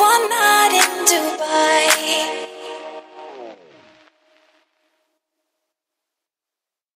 one night in Dubai.